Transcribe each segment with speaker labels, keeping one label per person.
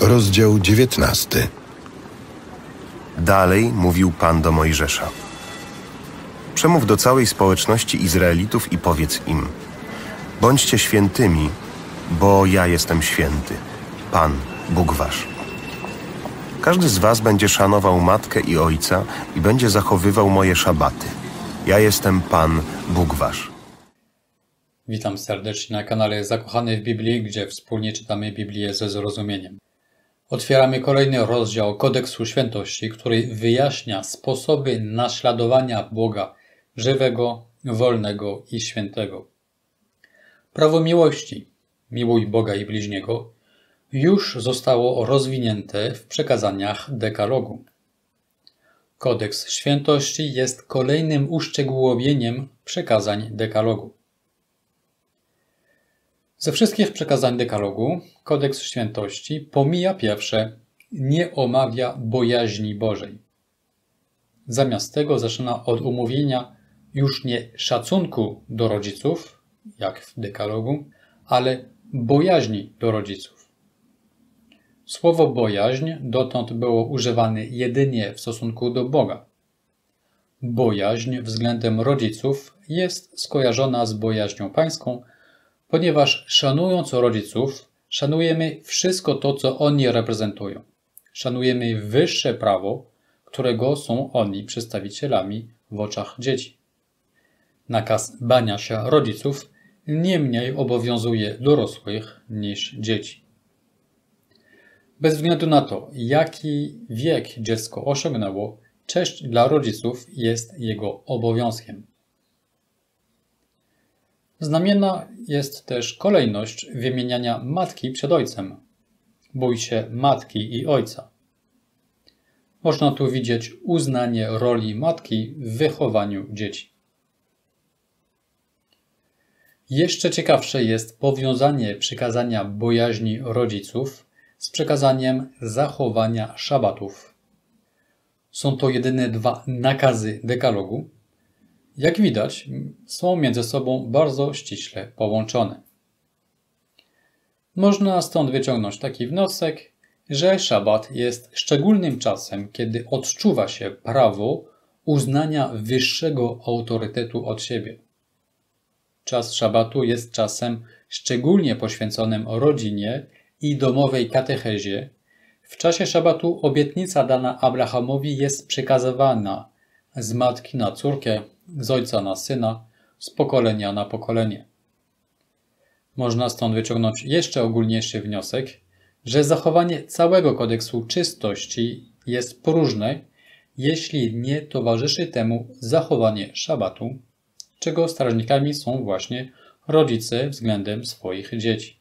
Speaker 1: rozdział 19.
Speaker 2: Dalej mówił Pan do Mojżesza. Przemów do całej społeczności Izraelitów i powiedz im: Bądźcie świętymi, bo ja jestem święty, Pan, Bóg Wasz. Każdy z Was będzie szanował matkę i ojca i będzie zachowywał moje szabaty. Ja jestem Pan, Bóg Wasz.
Speaker 3: Witam serdecznie na kanale Zakochany w Biblii, gdzie wspólnie czytamy Biblię ze zrozumieniem. Otwieramy kolejny rozdział Kodeksu Świętości, który wyjaśnia sposoby naśladowania Boga żywego, wolnego i świętego. Prawo miłości, miłuj Boga i bliźniego, już zostało rozwinięte w przekazaniach dekalogu. Kodeks Świętości jest kolejnym uszczegółowieniem przekazań dekalogu. Ze wszystkich przekazań dekalogu Kodeks Świętości pomija pierwsze, nie omawia bojaźni Bożej. Zamiast tego zaczyna od umówienia już nie szacunku do rodziców, jak w dekalogu, ale bojaźni do rodziców. Słowo bojaźń dotąd było używane jedynie w stosunku do Boga. Bojaźń względem rodziców jest skojarzona z bojaźnią pańską, ponieważ szanując rodziców, szanujemy wszystko to, co oni reprezentują. Szanujemy wyższe prawo, którego są oni przedstawicielami w oczach dzieci. Nakaz bania się rodziców nie mniej obowiązuje dorosłych niż dzieci. Bez względu na to, jaki wiek dziecko osiągnęło, cześć dla rodziców jest jego obowiązkiem. Znamienna jest też kolejność wymieniania matki przed ojcem. Bój się matki i ojca. Można tu widzieć uznanie roli matki w wychowaniu dzieci. Jeszcze ciekawsze jest powiązanie przykazania bojaźni rodziców z przekazaniem zachowania szabatów. Są to jedyne dwa nakazy dekalogu, jak widać, są między sobą bardzo ściśle połączone. Można stąd wyciągnąć taki wniosek, że szabat jest szczególnym czasem, kiedy odczuwa się prawo uznania wyższego autorytetu od siebie. Czas szabatu jest czasem szczególnie poświęconym rodzinie i domowej katechezie. W czasie szabatu obietnica dana Abrahamowi jest przekazywana z matki na córkę, z ojca na syna, z pokolenia na pokolenie. Można stąd wyciągnąć jeszcze ogólniejszy wniosek, że zachowanie całego kodeksu czystości jest próżne, jeśli nie towarzyszy temu zachowanie szabatu, czego strażnikami są właśnie rodzice względem swoich dzieci.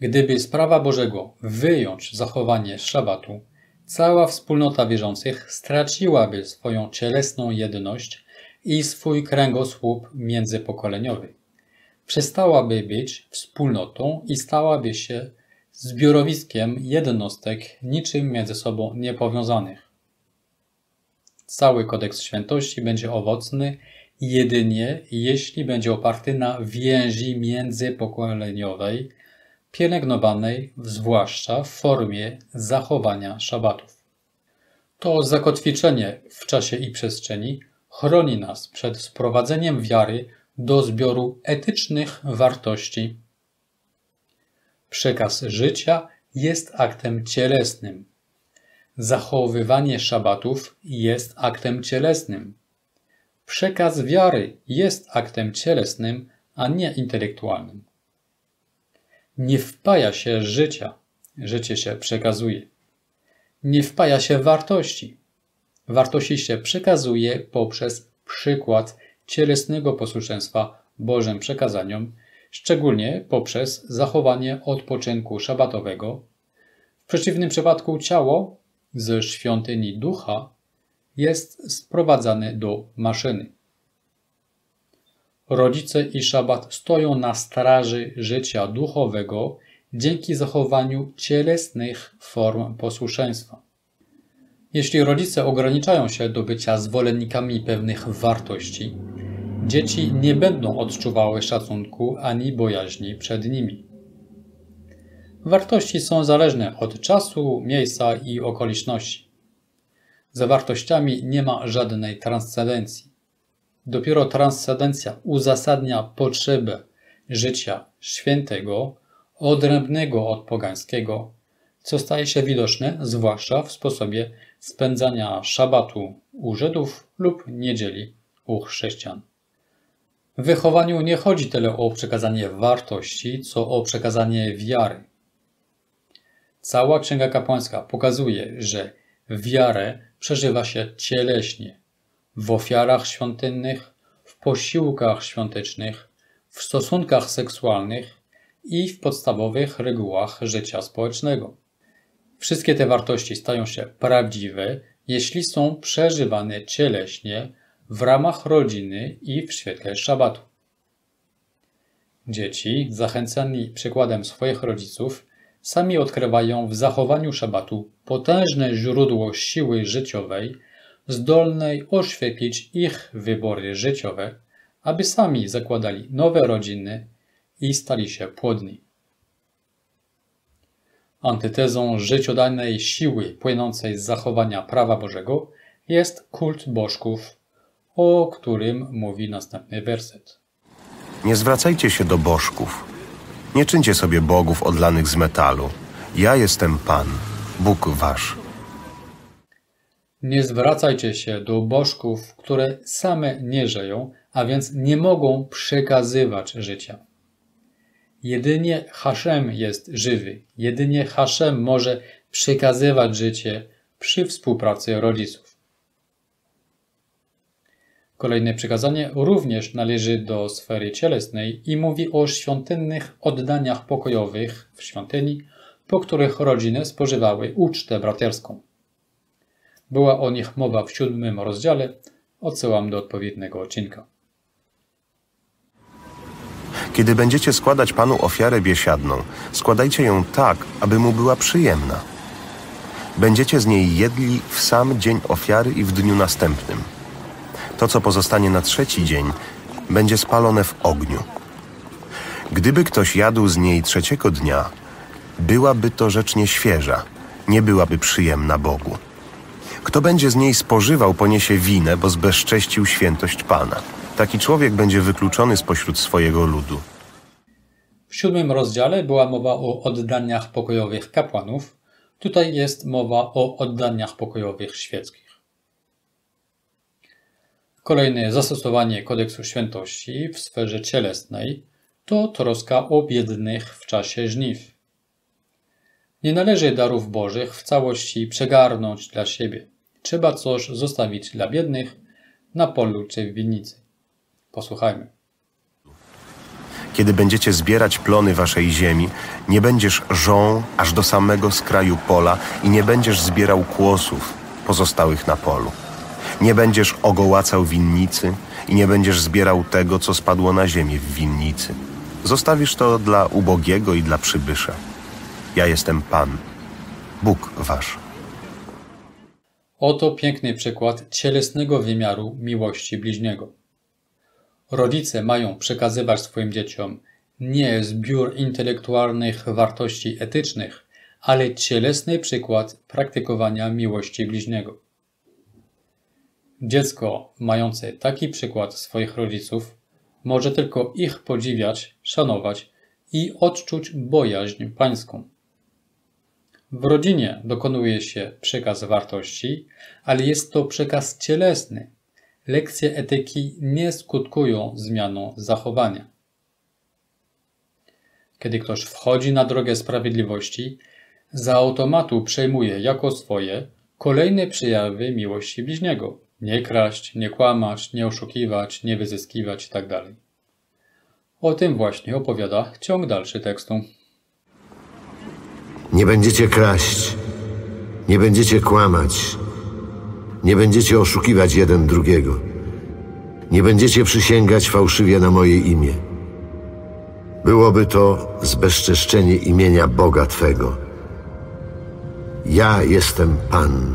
Speaker 3: Gdyby z prawa Bożego wyjąć zachowanie szabatu, cała wspólnota wierzących straciłaby swoją cielesną jedność i swój kręgosłup międzypokoleniowy. Przestałaby być wspólnotą i stałaby się zbiorowiskiem jednostek niczym między sobą niepowiązanych. Cały kodeks świętości będzie owocny jedynie jeśli będzie oparty na więzi międzypokoleniowej, pielęgnowanej zwłaszcza w formie zachowania szabatów. To zakotwiczenie w czasie i przestrzeni chroni nas przed sprowadzeniem wiary do zbioru etycznych wartości. Przekaz życia jest aktem cielesnym. Zachowywanie szabatów jest aktem cielesnym. Przekaz wiary jest aktem cielesnym, a nie intelektualnym. Nie wpaja się życia, życie się przekazuje. Nie wpaja się wartości, wartości się przekazuje poprzez przykład cielesnego posłuszeństwa Bożym przekazaniom, szczególnie poprzez zachowanie odpoczynku szabatowego. W przeciwnym przypadku ciało ze świątyni ducha jest sprowadzane do maszyny. Rodzice i szabat stoją na straży życia duchowego dzięki zachowaniu cielesnych form posłuszeństwa. Jeśli rodzice ograniczają się do bycia zwolennikami pewnych wartości, dzieci nie będą odczuwały szacunku ani bojaźni przed nimi. Wartości są zależne od czasu, miejsca i okoliczności. Za wartościami nie ma żadnej transcendencji. Dopiero transcendencja uzasadnia potrzebę życia świętego, odrębnego od pogańskiego, co staje się widoczne zwłaszcza w sposobie spędzania szabatu u Żydów lub niedzieli u chrześcijan. W wychowaniu nie chodzi tyle o przekazanie wartości, co o przekazanie wiary. Cała Księga Kapłańska pokazuje, że wiarę przeżywa się cieleśnie, w ofiarach świątynnych, w posiłkach świątecznych, w stosunkach seksualnych i w podstawowych regułach życia społecznego. Wszystkie te wartości stają się prawdziwe, jeśli są przeżywane cieleśnie w ramach rodziny i w świetle szabatu. Dzieci, zachęcani przykładem swoich rodziców, sami odkrywają w zachowaniu szabatu potężne źródło siły życiowej, zdolnej oświetlić ich wybory życiowe, aby sami zakładali nowe rodziny i stali się płodni. Antytezą życiodajnej siły płynącej z zachowania prawa Bożego jest kult bożków, o którym mówi następny werset.
Speaker 2: Nie zwracajcie się do bożków. Nie czyńcie sobie bogów odlanych z metalu. Ja jestem Pan, Bóg wasz.
Speaker 3: Nie zwracajcie się do bożków, które same nie żyją, a więc nie mogą przekazywać życia. Jedynie Hashem jest żywy. Jedynie Hashem może przekazywać życie przy współpracy rodziców. Kolejne przykazanie również należy do sfery cielesnej i mówi o świątynnych oddaniach pokojowych w świątyni, po których rodziny spożywały ucztę braterską. Była o nich mowa w siódmym rozdziale, odsyłam do odpowiedniego odcinka.
Speaker 2: Kiedy będziecie składać Panu ofiarę biesiadną, składajcie ją tak, aby Mu była przyjemna. Będziecie z niej jedli w sam dzień ofiary i w dniu następnym. To, co pozostanie na trzeci dzień, będzie spalone w ogniu. Gdyby ktoś jadł z niej trzeciego dnia, byłaby to rzecz nieświeża, nie byłaby przyjemna Bogu. Kto będzie z niej spożywał, poniesie winę, bo zbezcześcił świętość Pana. Taki człowiek będzie wykluczony spośród swojego ludu.
Speaker 3: W siódmym rozdziale była mowa o oddaniach pokojowych kapłanów. Tutaj jest mowa o oddaniach pokojowych świeckich. Kolejne zastosowanie kodeksu świętości w sferze cielesnej to troska o biednych w czasie żniw. Nie należy darów bożych w całości przegarnąć dla siebie. Trzeba coś zostawić dla biednych na polu czy w winnicy. Posłuchajmy.
Speaker 2: Kiedy będziecie zbierać plony waszej ziemi, nie będziesz żą aż do samego skraju pola i nie będziesz zbierał kłosów pozostałych na polu. Nie będziesz ogołacał winnicy i nie będziesz zbierał tego, co spadło na ziemię w winnicy. Zostawisz to dla ubogiego i dla przybysza. Ja jestem Pan, Bóg wasz.
Speaker 3: Oto piękny przykład cielesnego wymiaru miłości bliźniego. Rodzice mają przekazywać swoim dzieciom nie zbiór intelektualnych wartości etycznych, ale cielesny przykład praktykowania miłości bliźniego. Dziecko mające taki przykład swoich rodziców może tylko ich podziwiać, szanować i odczuć bojaźń pańską. W rodzinie dokonuje się przekaz wartości, ale jest to przekaz cielesny. Lekcje etyki nie skutkują zmianą zachowania. Kiedy ktoś wchodzi na drogę sprawiedliwości, z automatu przejmuje jako swoje kolejne przejawy miłości bliźniego. Nie kraść, nie kłamać, nie oszukiwać, nie wyzyskiwać itd. Tak o tym właśnie opowiada ciąg dalszy tekstu.
Speaker 4: Nie będziecie kraść, nie będziecie kłamać, nie będziecie oszukiwać jeden drugiego, nie będziecie przysięgać fałszywie na moje imię. Byłoby to zbezczeszczenie imienia Boga Twego. Ja jestem Pan.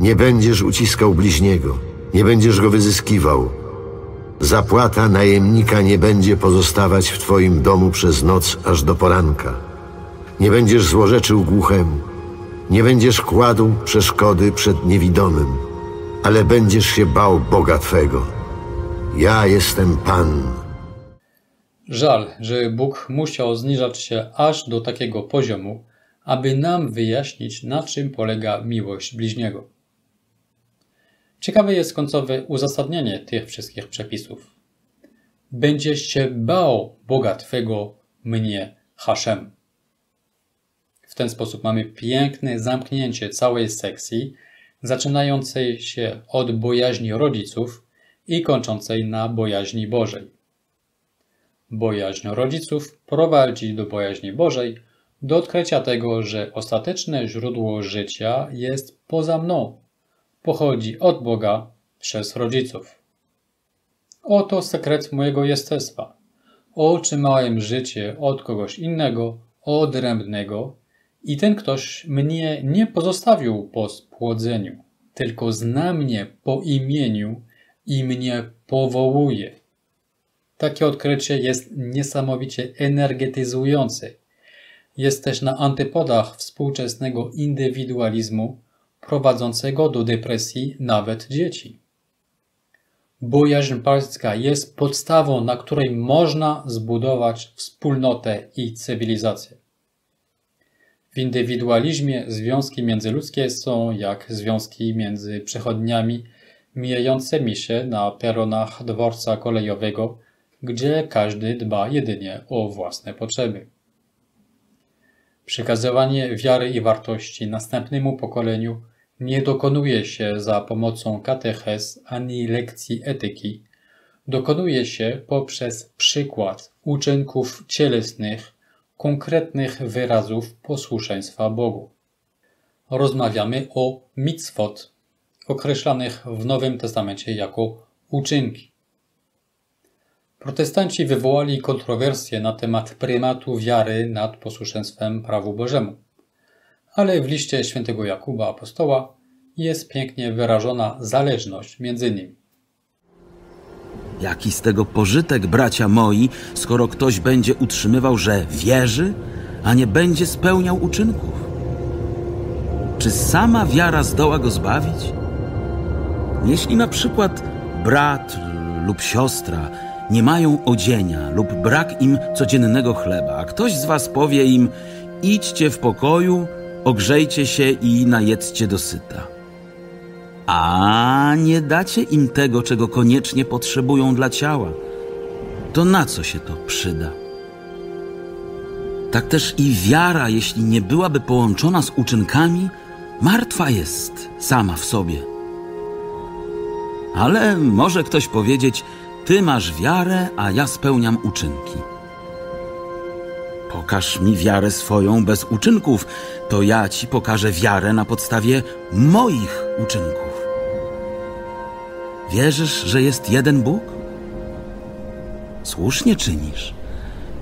Speaker 4: Nie będziesz uciskał bliźniego, nie będziesz go wyzyskiwał, Zapłata najemnika nie będzie pozostawać w twoim domu przez noc aż do poranka. Nie będziesz złorzeczył głuchemu. Nie będziesz kładł przeszkody przed niewidomym, ale będziesz się bał Boga Twego. Ja jestem Pan.
Speaker 3: Żal, że Bóg musiał zniżać się aż do takiego poziomu, aby nam wyjaśnić, na czym polega miłość bliźniego. Ciekawe jest końcowe uzasadnienie tych wszystkich przepisów. Będziesz się bał Boga Twego, mnie, Hashem. W ten sposób mamy piękne zamknięcie całej sekcji, zaczynającej się od bojaźni rodziców i kończącej na bojaźni Bożej. Bojaźń rodziców prowadzi do bojaźni Bożej, do odkrycia tego, że ostateczne źródło życia jest poza mną, pochodzi od Boga przez rodziców. Oto sekret mojego jestestwa. Otrzymałem życie od kogoś innego, odrębnego i ten ktoś mnie nie pozostawił po spłodzeniu, tylko zna mnie po imieniu i mnie powołuje. Takie odkrycie jest niesamowicie energetyzujące. Jest też na antypodach współczesnego indywidualizmu, prowadzącego do depresji nawet dzieci. Bojaźń pańska jest podstawą, na której można zbudować wspólnotę i cywilizację. W indywidualizmie związki międzyludzkie są jak związki między przechodniami mijającymi się na peronach dworca kolejowego, gdzie każdy dba jedynie o własne potrzeby. Przekazywanie wiary i wartości następnemu pokoleniu nie dokonuje się za pomocą katechez ani lekcji etyki. Dokonuje się poprzez przykład uczynków cielesnych, konkretnych wyrazów posłuszeństwa Bogu. Rozmawiamy o mitzvot, określanych w Nowym Testamencie jako uczynki. Protestanci wywołali kontrowersje na temat prymatu wiary nad posłuszeństwem prawu Bożemu. Ale w liście świętego Jakuba apostoła jest pięknie wyrażona zależność między nimi.
Speaker 5: Jaki z tego pożytek, bracia moi, skoro ktoś będzie utrzymywał, że wierzy, a nie będzie spełniał uczynków? Czy sama wiara zdoła go zbawić? Jeśli na przykład brat lub siostra nie mają odzienia lub brak im codziennego chleba, a ktoś z was powie im: idźcie w pokoju, ogrzejcie się i najedzcie dosyta. A nie dacie im tego, czego koniecznie potrzebują dla ciała, to na co się to przyda? Tak też i wiara, jeśli nie byłaby połączona z uczynkami, martwa jest sama w sobie. Ale może ktoś powiedzieć: Ty masz wiarę, a ja spełniam uczynki. Pokaż mi wiarę swoją bez uczynków, to ja ci pokażę wiarę na podstawie moich uczynków. Wierzysz, że jest jeden Bóg? Słusznie czynisz,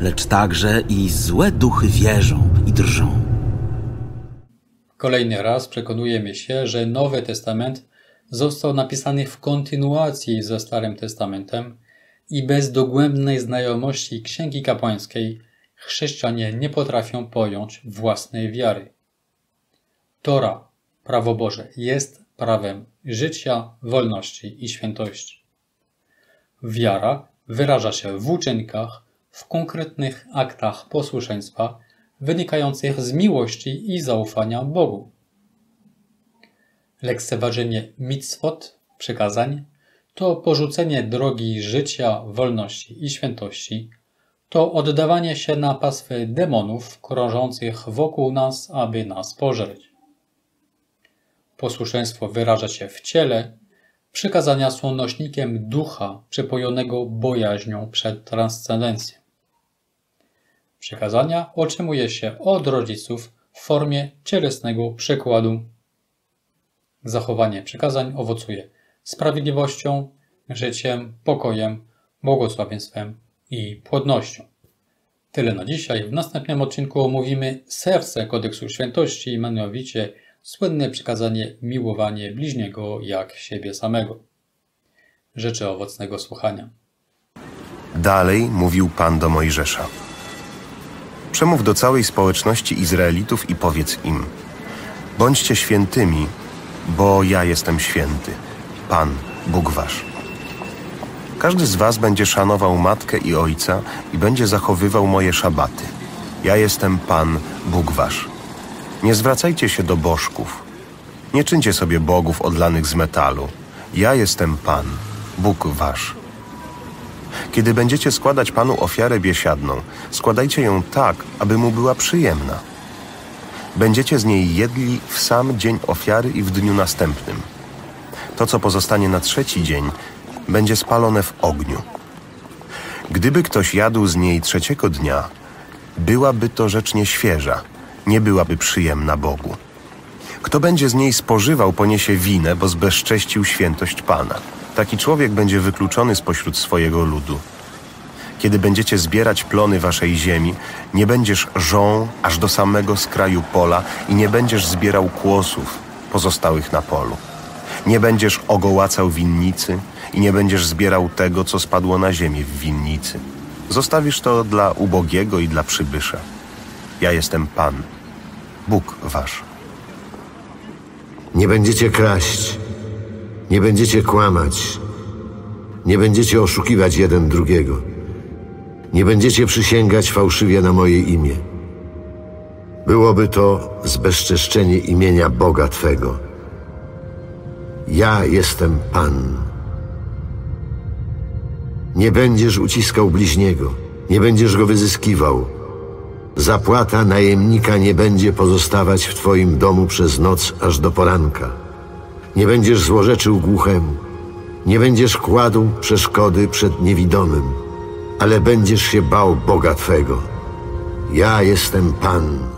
Speaker 5: lecz także i złe duchy wierzą i drżą.
Speaker 3: Kolejny raz przekonujemy się, że Nowy Testament został napisany w kontynuacji ze Starym Testamentem i bez dogłębnej znajomości Księgi Kapłańskiej chrześcijanie nie potrafią pojąć własnej wiary. Tora, prawo Boże, jest prawem życia, wolności i świętości. Wiara wyraża się w uczynkach, w konkretnych aktach posłuszeństwa wynikających z miłości i zaufania Bogu. Lekceważenie mitzvot, przykazań, to porzucenie drogi życia, wolności i świętości, to oddawanie się na pastwę demonów krążących wokół nas, aby nas pożreć. Posłuszeństwo wyraża się w ciele, przykazania są nośnikiem ducha przepojonego bojaźnią przed transcendencją. Przekazania otrzymuje się od rodziców w formie cielesnego przykładu. Zachowanie przekazań owocuje sprawiedliwością, życiem, pokojem, błogosławieństwem i płodnością. Tyle na dzisiaj. W następnym odcinku omówimy serce kodeksu świętości, mianowicie słynne przykazanie miłowanie bliźniego jak siebie samego. Życzę owocnego słuchania.
Speaker 2: Dalej mówił Pan do Mojżesza. Przemów do całej społeczności Izraelitów i powiedz im: Bądźcie świętymi, bo ja jestem święty, Pan, Bóg wasz. Każdy z was będzie szanował matkę i ojca i będzie zachowywał moje szabaty. Ja jestem Pan, Bóg wasz. Nie zwracajcie się do bożków. Nie czyńcie sobie bogów odlanych z metalu. Ja jestem Pan, Bóg wasz. Kiedy będziecie składać Panu ofiarę biesiadną, składajcie ją tak, aby mu była przyjemna. Będziecie z niej jedli w sam dzień ofiary i w dniu następnym. To, co pozostanie na trzeci dzień, będzie spalone w ogniu. Gdyby ktoś jadł z niej trzeciego dnia, byłaby to rzecz nieświeża, nie byłaby przyjemna Bogu. Kto będzie z niej spożywał, poniesie winę, bo zbezcześcił świętość Pana. Taki człowiek będzie wykluczony spośród swojego ludu. Kiedy będziecie zbierać plony waszej ziemi, nie będziesz żą aż do samego skraju pola i nie będziesz zbierał kłosów pozostałych na polu. Nie będziesz ogołacał winnicy i nie będziesz zbierał tego, co spadło na ziemię w winnicy. Zostawisz to dla ubogiego i dla przybysza. Ja jestem Pan, Bóg wasz.
Speaker 4: Nie będziecie kraść, nie będziecie kłamać, nie będziecie oszukiwać jeden drugiego, nie będziecie przysięgać fałszywie na moje imię. Byłoby to zbezczeszczenie imienia Boga Twego. Ja jestem Pan. Nie będziesz uciskał bliźniego, nie będziesz go wyzyskiwał. Zapłata najemnika nie będzie pozostawać w Twoim domu przez noc aż do poranka. Nie będziesz złorzeczył głuchemu, nie będziesz kładł przeszkody przed niewidomym, ale będziesz się bał Boga Twego. Ja jestem Pan.